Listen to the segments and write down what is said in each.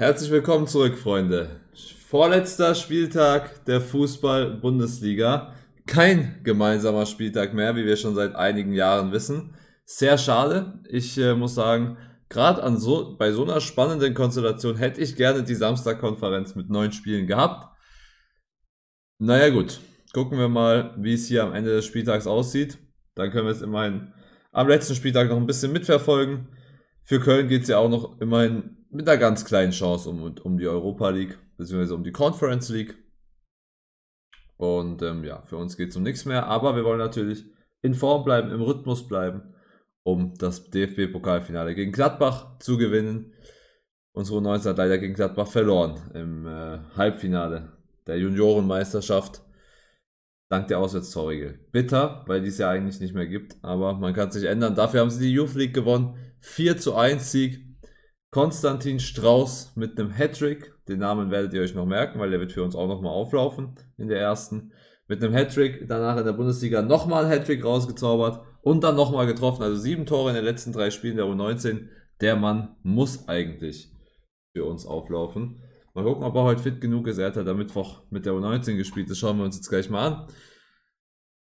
Herzlich willkommen zurück, Freunde. Vorletzter Spieltag der Fußball-Bundesliga. Kein gemeinsamer Spieltag mehr, wie wir schon seit einigen Jahren wissen. Sehr schade. Ich äh, muss sagen, gerade so, bei so einer spannenden Konstellation hätte ich gerne die Samstagkonferenz mit neun Spielen gehabt. Naja gut, gucken wir mal, wie es hier am Ende des Spieltags aussieht. Dann können wir es immerhin am letzten Spieltag noch ein bisschen mitverfolgen. Für Köln geht es ja auch noch immerhin mit einer ganz kleinen Chance um, um die Europa League, beziehungsweise um die Conference League. Und ähm, ja, für uns geht es um nichts mehr, aber wir wollen natürlich in Form bleiben, im Rhythmus bleiben, um das DFB-Pokalfinale gegen Gladbach zu gewinnen. Unsere 19 hat leider gegen Gladbach verloren im äh, Halbfinale der Juniorenmeisterschaft. Dank der Auswärtstorregel. Bitter, weil die es ja eigentlich nicht mehr gibt, aber man kann es sich ändern. Dafür haben sie die Youth League gewonnen. 4 zu 1 Sieg Konstantin Strauß mit einem Hattrick. Den Namen werdet ihr euch noch merken, weil der wird für uns auch nochmal auflaufen in der ersten. Mit einem Hattrick, danach in der Bundesliga nochmal Hattrick rausgezaubert und dann nochmal getroffen. Also sieben Tore in den letzten drei Spielen der U19. Der Mann muss eigentlich für uns auflaufen. Mal gucken, ob er heute fit genug ist. Er hat ja am Mittwoch mit der U19 gespielt. Das schauen wir uns jetzt gleich mal an.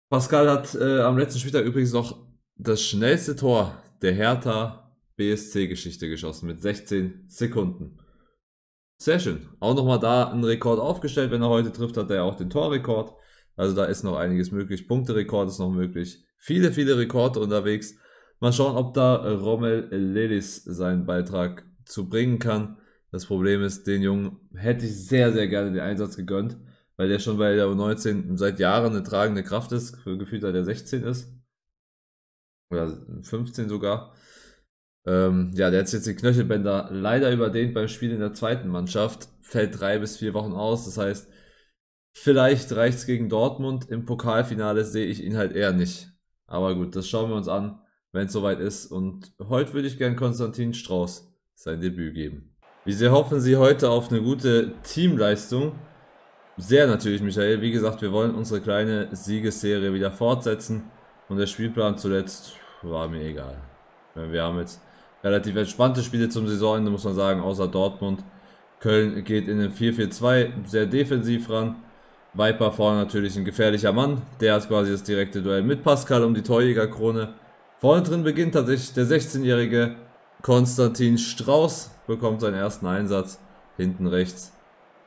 Pascal hat äh, am letzten Spieltag übrigens noch das schnellste Tor der Hertha BSC-Geschichte geschossen mit 16 Sekunden. Sehr schön. Auch nochmal da einen Rekord aufgestellt. Wenn er heute trifft, hat er auch den Torrekord. Also da ist noch einiges möglich. Punkterekord ist noch möglich. Viele, viele Rekorde unterwegs. Mal schauen, ob da Rommel Lelis seinen Beitrag zu bringen kann. Das Problem ist, den Jungen hätte ich sehr, sehr gerne den Einsatz gegönnt, weil der schon bei der U19 seit Jahren eine tragende Kraft ist. Gefühlt seit er 16 ist. Oder 15 sogar. Ähm, ja, der hat jetzt die Knöchelbänder leider überdehnt beim Spiel in der zweiten Mannschaft. Fällt drei bis vier Wochen aus. Das heißt, vielleicht reicht es gegen Dortmund. Im Pokalfinale sehe ich ihn halt eher nicht. Aber gut, das schauen wir uns an, wenn es soweit ist. Und heute würde ich gern Konstantin Strauß sein Debüt geben. Wie sehr hoffen Sie heute auf eine gute Teamleistung? Sehr natürlich, Michael. Wie gesagt, wir wollen unsere kleine Siegesserie wieder fortsetzen. Und der Spielplan zuletzt war mir egal. Wir haben jetzt relativ entspannte Spiele zum Saisonende, muss man sagen, außer Dortmund. Köln geht in den 4-4-2 sehr defensiv ran. Viper vorne natürlich ein gefährlicher Mann. Der hat quasi das direkte Duell mit Pascal um die Torjägerkrone. Vorne drin beginnt tatsächlich der 16-jährige Konstantin Strauß, bekommt seinen ersten Einsatz. Hinten rechts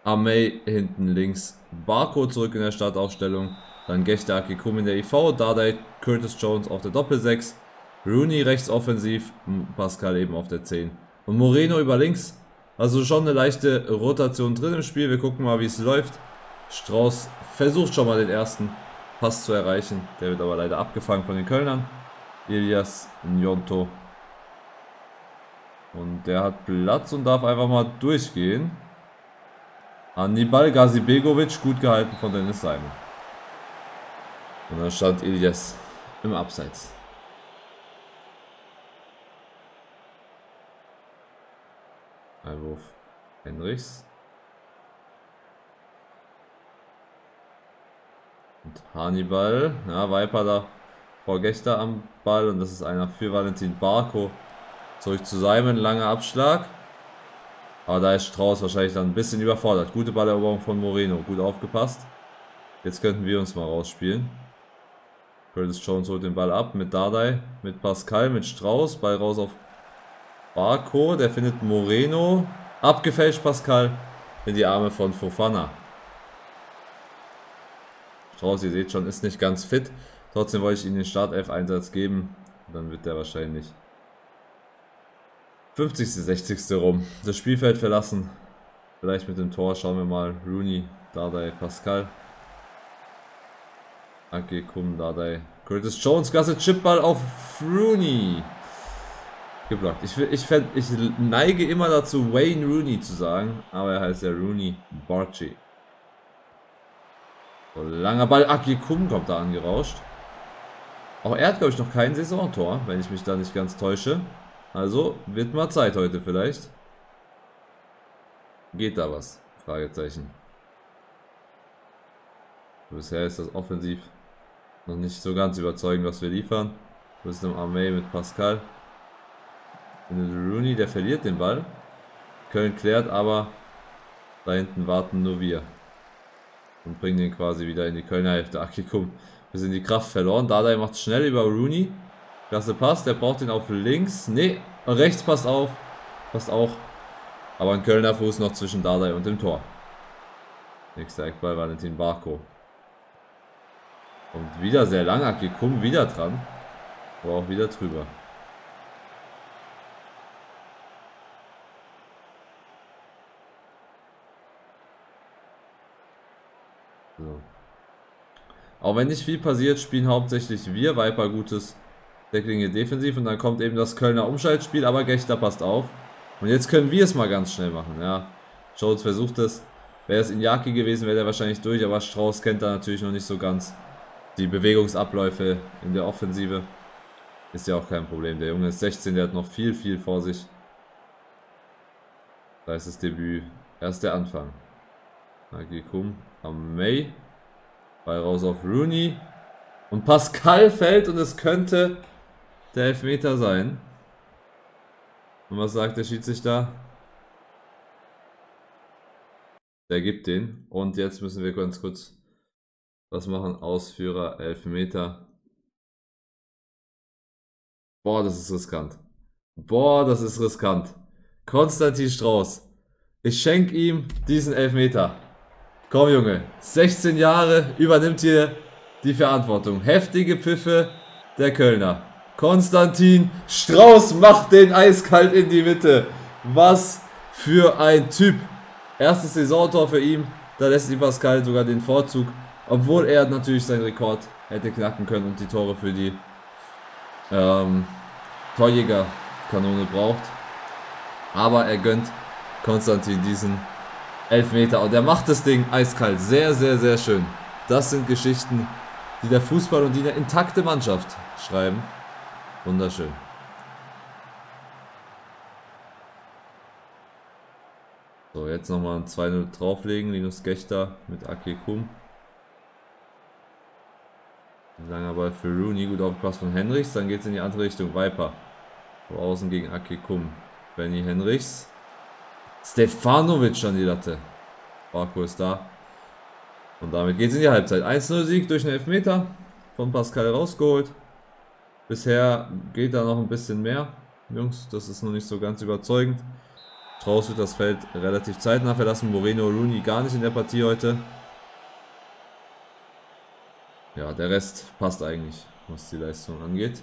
Amey, hinten links Barco zurück in der Startaufstellung. Dann Gechter Akikum in der IV, Dardai, Curtis Jones auf der Doppel-6. Rooney rechts offensiv, Pascal eben auf der 10. Und Moreno über links. Also schon eine leichte Rotation drin im Spiel. Wir gucken mal, wie es läuft. Strauß versucht schon mal den ersten Pass zu erreichen. Der wird aber leider abgefangen von den Kölnern. Ilias Njonto. Und der hat Platz und darf einfach mal durchgehen. Annibal Gazibegovic, gut gehalten von Dennis Simon. Und dann stand Ilias im Abseits. Einwurf Henrichs. Und Hannibal. Ja, Viper da vor Gächter am Ball. Und das ist einer für Valentin Barco. Zurück zu Simon. Langer Abschlag. Aber da ist Strauß wahrscheinlich dann ein bisschen überfordert. Gute Balleroberung von Moreno. Gut aufgepasst. Jetzt könnten wir uns mal rausspielen. Curtis Jones holt den Ball ab mit Dardai, mit Pascal, mit Strauß. Ball raus auf Barco, der findet Moreno. Abgefälscht Pascal in die Arme von Fofana. Strauß, ihr seht schon, ist nicht ganz fit. Trotzdem wollte ich ihm den Startelf-Einsatz geben. Dann wird der wahrscheinlich 50. 60. rum das Spielfeld verlassen. Vielleicht mit dem Tor schauen wir mal. Rooney, Dardai, Pascal. Ake, Kum, Dardai. Curtis Jones, klasse Chipball auf Rooney geblockt. Ich, ich, ich neige immer dazu, Wayne Rooney zu sagen, aber er heißt ja Rooney Barchi. So, langer Ball, Akikum kommt da angerauscht. Auch er hat, glaube ich, noch kein Saisontor, wenn ich mich da nicht ganz täusche. Also, wird mal Zeit heute vielleicht. Geht da was? Fragezeichen. Bisher ist das offensiv noch nicht so ganz überzeugend, was wir liefern. Wisdom Armee mit Pascal. Rooney, der verliert den Ball. Köln klärt, aber da hinten warten nur wir. Und bringen den quasi wieder in die Kölner Hälfte. Akikum, wir sind die Kraft verloren. Dada macht schnell über Rooney. Klasse passt, der braucht ihn auf links. Ne, rechts passt auf. Passt auch. Aber ein Kölner Fuß noch zwischen Dardai und dem Tor. Nächster Eckball Valentin Barco. Und wieder sehr lang, Akikum wieder dran. Aber auch wieder drüber. Auch wenn nicht viel passiert, spielen hauptsächlich wir Viper gutes Decklinge defensiv und dann kommt eben das Kölner Umschaltspiel, aber Gechter passt auf. Und jetzt können wir es mal ganz schnell machen, ja. Scholz versucht es. Wäre es Inyaki gewesen, wäre er wahrscheinlich durch, aber Strauß kennt da natürlich noch nicht so ganz die Bewegungsabläufe in der Offensive. Ist ja auch kein Problem. Der Junge ist 16, der hat noch viel, viel vor sich. Da ist das Debüt. Erst der Anfang. Nagikum am May. Ball raus auf Rooney. Und Pascal fällt und es könnte der Elfmeter sein. Und was sagt der Schiedsrichter? Der gibt den. Und jetzt müssen wir ganz kurz was machen. Ausführer, Elfmeter. Boah, das ist riskant. Boah, das ist riskant. Konstantin Strauß. Ich schenke ihm diesen Elfmeter. Komm, Junge. 16 Jahre übernimmt hier die Verantwortung. Heftige Pfiffe der Kölner. Konstantin Strauß macht den eiskalt in die Mitte. Was für ein Typ. Erstes Saisontor für ihn. Da lässt ihm Pascal sogar den Vorzug. Obwohl er natürlich seinen Rekord hätte knacken können und die Tore für die ähm, Torjägerkanone braucht. Aber er gönnt Konstantin diesen Elfmeter und er macht das Ding eiskalt. Sehr, sehr, sehr schön. Das sind Geschichten, die der Fußball und die eine intakte Mannschaft schreiben. Wunderschön. So, jetzt nochmal ein 2-0 drauflegen. Linus Gechter mit Ake Kum. Langer Ball für Rooney, gut aufgepasst von Henrichs. Dann geht es in die andere Richtung. Viper. Vor außen gegen Akikum. Benny Henrichs. Stefanovic an die Latte. Barco ist da. Und damit geht es in die Halbzeit. 1-0 Sieg durch einen Elfmeter. Von Pascal rausgeholt. Bisher geht da noch ein bisschen mehr. Jungs, das ist noch nicht so ganz überzeugend. Strauß wird das Feld relativ zeitnah verlassen. Moreno Rooney gar nicht in der Partie heute. Ja, der Rest passt eigentlich, was die Leistung angeht.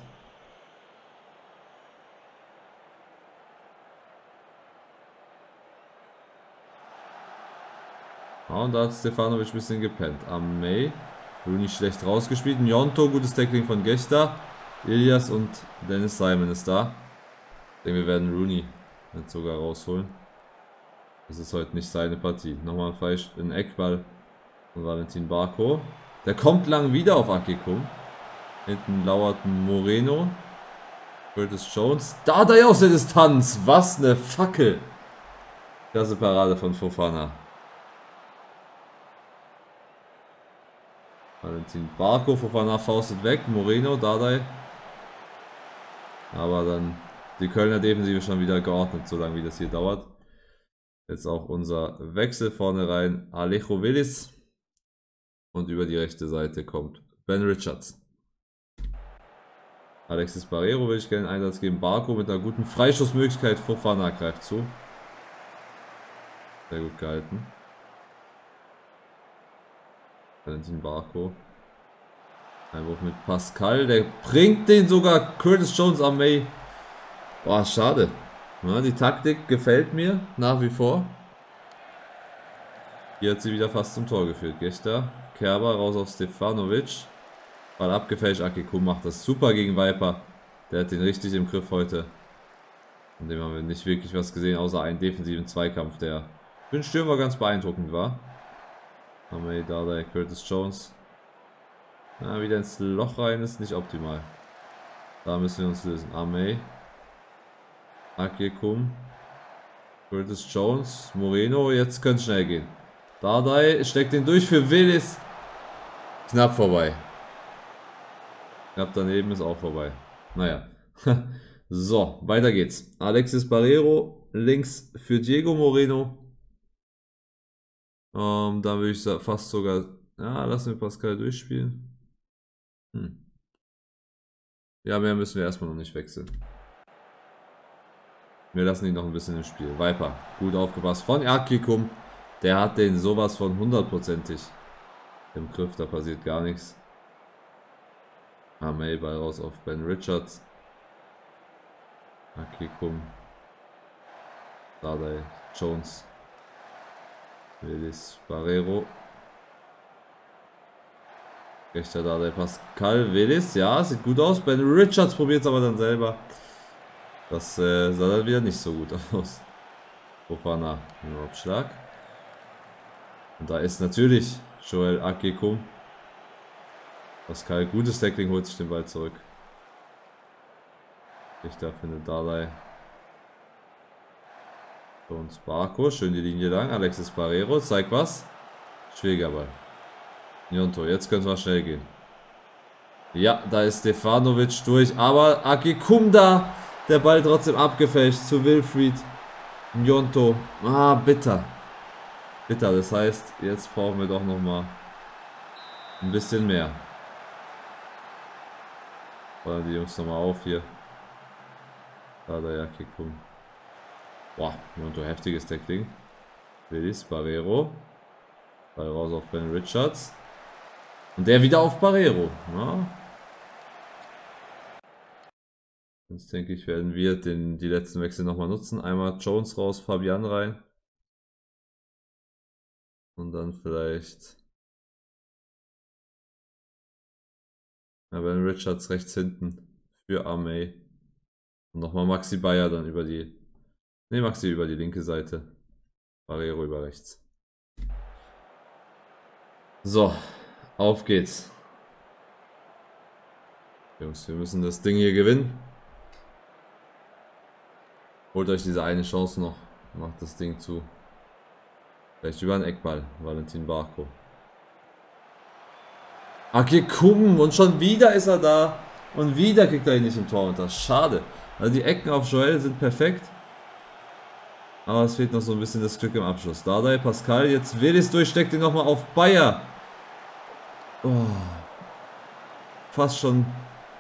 Ah, und da hat Stefanovic ein bisschen gepennt. Am May. Rooney schlecht rausgespielt. Njonto, gutes Tackling von Gechter. Ilias und Dennis Simon ist da. Ich denke, wir werden Rooney jetzt sogar rausholen. Das ist heute nicht seine Partie. Nochmal falsch ein Eckball von Valentin Barco. Der kommt lang wieder auf Akikum. Hinten lauert Moreno. Curtis Jones. Da er ja aus der Distanz. Was eine Fackel. Klasse Parade von Fofana. Valentin Barco, Fofana faustet weg. Moreno, Dardai. Aber dann die Kölner Defensive schon wieder geordnet, solange wie das hier dauert. Jetzt auch unser Wechsel vorne rein. Alejo Willis. Und über die rechte Seite kommt Ben Richards. Alexis Barrero will ich gerne einen Einsatz geben. Barco mit einer guten Freischussmöglichkeit. Fofana greift zu. Sehr gut gehalten. Valentin Barco. Einwurf mit Pascal. Der bringt den sogar Curtis Jones am May. Boah, schade. Ja, die Taktik gefällt mir nach wie vor. Hier hat sie wieder fast zum Tor geführt. Gechter Kerber raus auf Stefanovic. Ball abgefälscht. Akiku macht das super gegen Viper. Der hat den richtig im Griff heute. Von dem haben wir nicht wirklich was gesehen, außer einen defensiven Zweikampf, der für den Stürmer ganz beeindruckend war. Amey, Dada, Curtis Jones. Na, wieder ins Loch rein ist nicht optimal. Da müssen wir uns lösen. Amey. Akekum. Curtis Jones. Moreno. Jetzt könnte schnell gehen. Dardai steckt den durch für Willis. Knapp vorbei. Knapp daneben ist auch vorbei. Naja. so, weiter geht's. Alexis Barrero links für Diego Moreno. Ähm, da würde ich fast sogar, ja, lassen wir Pascal durchspielen. Hm. Ja, mehr müssen wir erstmal noch nicht wechseln. Wir lassen ihn noch ein bisschen im Spiel. Viper, gut aufgepasst von Akikum. Der hat den sowas von hundertprozentig im Griff, da passiert gar nichts. Amay Ball raus auf Ben Richards. Akikum. Dardai Jones. Willis Barrero. Rechter Dardai Pascal Willis. Ja, sieht gut aus. Ben Richards probiert es aber dann selber. Das äh, sah dann wieder nicht so gut aus. Fofana im Abschlag. Und da ist natürlich Joel Akekum. Pascal, gutes Tackling, holt sich den Ball zurück. Richter findet Dalai. Und Barco, schön die Linie lang. Alexis Barrero, zeigt was. Schwieriger Ball. Njonto, jetzt es mal schnell gehen. Ja, da ist Stefanovic durch, aber Akikum da. Der Ball trotzdem abgefälscht zu Wilfried. Njonto. Ah, bitter. Bitter, das heißt, jetzt brauchen wir doch noch mal ein bisschen mehr. Fordern die Jungs nochmal auf hier. Da, da, ja, Kikum. Boah, Njonto, heftiges Tackling. Willis, Barrero. Ball raus auf Ben Richards. Und der wieder auf Barrero. Ja. Jetzt denke ich, werden wir den, die letzten Wechsel nochmal nutzen. Einmal Jones raus, Fabian rein. Und dann vielleicht. Ja, Ben Richards rechts hinten für Armee. Und nochmal Maxi Bayer dann über die. Ne, Maxi über die linke Seite. Barrero über rechts. So, auf geht's. Jungs, wir müssen das Ding hier gewinnen. Holt euch diese eine Chance noch. Macht das Ding zu. Vielleicht über einen Eckball. Valentin Barco. Gucken. Und schon wieder ist er da. Und wieder kriegt er ihn nicht im Tor unter. Schade. Also die Ecken auf Joel sind perfekt. Aber es fehlt noch so ein bisschen das Glück im Abschluss. Dardai, Pascal, jetzt Willis durchsteckt ihn nochmal auf Bayer. Oh. Fast schon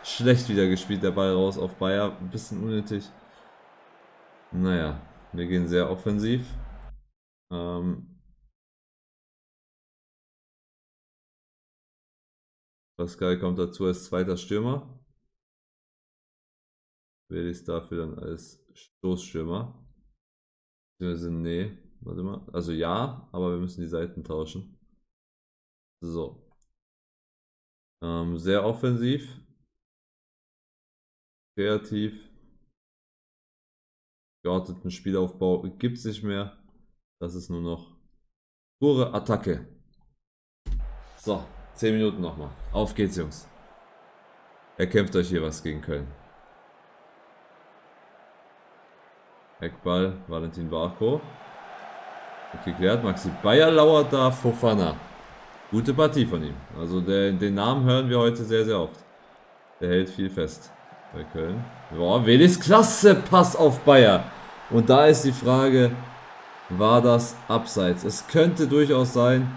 schlecht wieder gespielt, der Ball raus auf Bayer. Ein bisschen unnötig. Naja, wir gehen sehr offensiv. Ähm, Pascal kommt dazu als zweiter Stürmer. Wähle dafür dann als Stoßstürmer. Nee, warte mal. Also ja, aber wir müssen die Seiten tauschen. So. Ähm, sehr offensiv. Kreativ. Geordneten Spielaufbau gibt es nicht mehr. Das ist nur noch pure Attacke. So, 10 Minuten nochmal. Auf geht's, Jungs. Erkämpft euch hier was gegen Köln. Eckball, Valentin Barco. Geklärt, Maxi Bayer lauert da, Fofana. Gute Partie von ihm. Also der, den Namen hören wir heute sehr, sehr oft. Der hält viel fest bei Köln. Boah, Welis Klasse, Pass auf Bayer. Und da ist die Frage, war das abseits. Es könnte durchaus sein.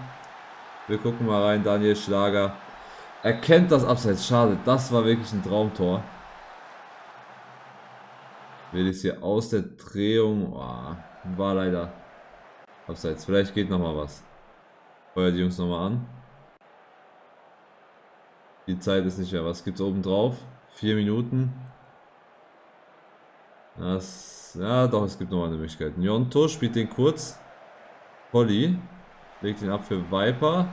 Wir gucken mal rein. Daniel Schlager erkennt das abseits. Schade, das war wirklich ein Traumtor. Will ich hier aus der Drehung. Oh, war leider abseits. Vielleicht geht noch mal was. Feuer die Jungs noch mal an. Die Zeit ist nicht mehr. Was gibt's oben drauf? Vier Minuten. Das ja, doch, es gibt noch eine Möglichkeit. Nyonto spielt den kurz. Polly legt ihn ab für Viper.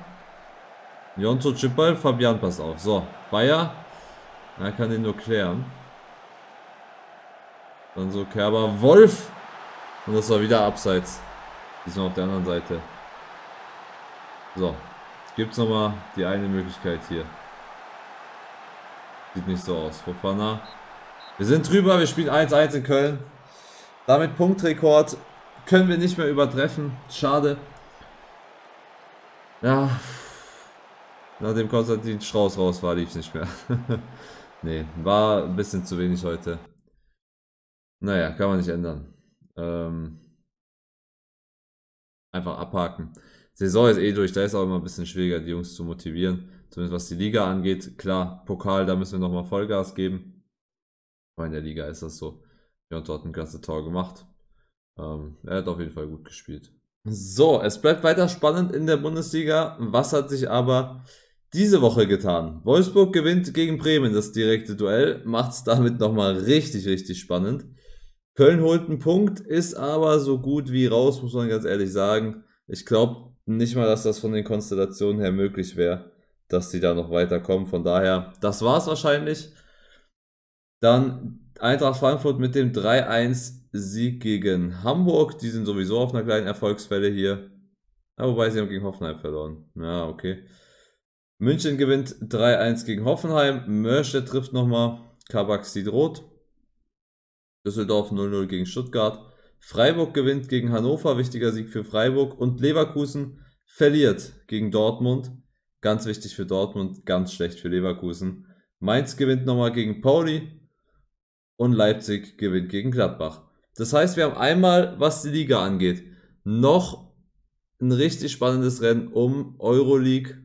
Nyonto Chipball, Fabian passt auf. So, Bayer. Er kann den nur klären. Dann so Kerber Wolf. Und das war wieder abseits. Diesmal auf der anderen Seite. So. Gibt es nochmal die eine Möglichkeit hier. Sieht nicht so aus. Fofana. Wir sind drüber. Wir spielen 1-1 in Köln. Damit Punktrekord können wir nicht mehr übertreffen. Schade. Ja. Nachdem Konstantin Strauß raus war, lief es nicht mehr. nee, war ein bisschen zu wenig heute. Naja, kann man nicht ändern. ähm, einfach abhaken. Saison ist eh durch, da ist auch immer ein bisschen schwieriger, die Jungs zu motivieren. Zumindest was die Liga angeht. Klar, Pokal, da müssen wir nochmal Vollgas geben. Aber in der Liga ist das so. Wir haben dort ein klasse Tor gemacht. Ähm, er hat auf jeden Fall gut gespielt. So, es bleibt weiter spannend in der Bundesliga. Was hat sich aber diese Woche getan? Wolfsburg gewinnt gegen Bremen das direkte Duell, macht es damit nochmal richtig, richtig spannend. Köln holt einen Punkt, ist aber so gut wie raus, muss man ganz ehrlich sagen. Ich glaube nicht mal, dass das von den Konstellationen her möglich wäre, dass die da noch weiterkommen. Von daher, das war es wahrscheinlich. Dann Eintracht Frankfurt mit dem 3-1 Sieg gegen Hamburg. Die sind sowieso auf einer kleinen Erfolgswelle hier. Ja, wobei sie haben gegen Hoffenheim verloren. Ja, okay. München gewinnt 3-1 gegen Hoffenheim. Mörstedt trifft nochmal. Kabak sieht rot. Düsseldorf 0-0 gegen Stuttgart. Freiburg gewinnt gegen Hannover, wichtiger Sieg für Freiburg. Und Leverkusen verliert gegen Dortmund. Ganz wichtig für Dortmund, ganz schlecht für Leverkusen. Mainz gewinnt nochmal gegen Pauli. Und Leipzig gewinnt gegen Gladbach. Das heißt, wir haben einmal, was die Liga angeht, noch ein richtig spannendes Rennen um Euroleague,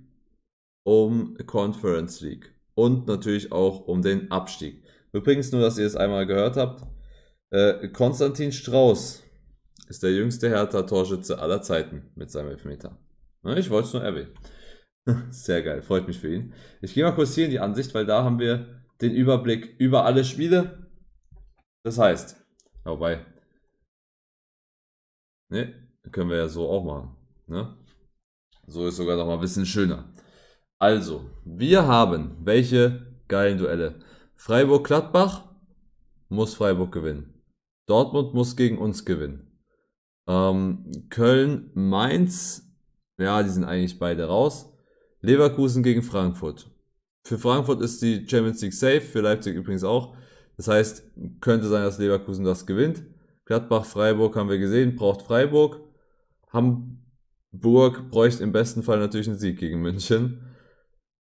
um Conference League und natürlich auch um den Abstieg. Übrigens nur, dass ihr es einmal gehört habt, äh, Konstantin Strauß ist der jüngste Hertha-Torschütze aller Zeiten mit seinem Elfmeter. Ich wollte es nur erwähnen. Sehr geil, freut mich für ihn. Ich gehe mal kurz hier in die Ansicht, weil da haben wir den Überblick über alle Spiele. Das heißt, wobei, ne, können wir ja so auch machen. Ne? So ist sogar noch mal ein bisschen schöner. Also, wir haben welche geilen Duelle? Freiburg-Gladbach muss Freiburg gewinnen. Dortmund muss gegen uns gewinnen. Ähm, Köln, Mainz, ja, die sind eigentlich beide raus. Leverkusen gegen Frankfurt. Für Frankfurt ist die Champions League safe, für Leipzig übrigens auch. Das heißt, könnte sein, dass Leverkusen das gewinnt. Gladbach, Freiburg haben wir gesehen, braucht Freiburg. Hamburg bräuchte im besten Fall natürlich einen Sieg gegen München.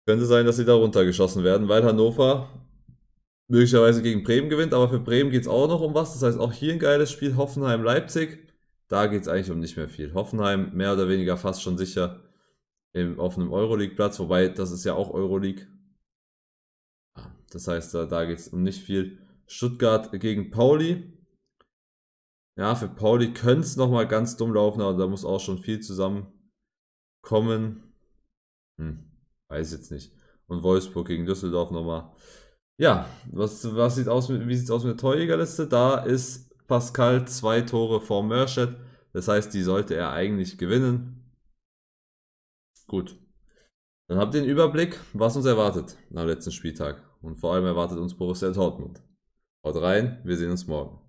Könnte sein, dass sie da runtergeschossen werden, weil Hannover möglicherweise gegen Bremen gewinnt, aber für Bremen geht es auch noch um was. Das heißt, auch hier ein geiles Spiel, Hoffenheim-Leipzig. Da geht es eigentlich um nicht mehr viel. Hoffenheim mehr oder weniger fast schon sicher im, auf einem Euroleague-Platz, wobei das ist ja auch Euroleague. Das heißt, da, da geht es um nicht viel. Stuttgart gegen Pauli. Ja, für Pauli könnte es nochmal ganz dumm laufen, aber da muss auch schon viel zusammenkommen. Hm, weiß jetzt nicht. Und Wolfsburg gegen Düsseldorf nochmal. Ja, was, was sieht aus wie sieht es aus mit der Torjägerliste? Da ist Pascal zwei Tore vor Merschet. Das heißt, die sollte er eigentlich gewinnen. Gut. Dann habt ihr den Überblick, was uns erwartet am letzten Spieltag. Und vor allem erwartet uns Borussia Dortmund. Haut rein, wir sehen uns morgen.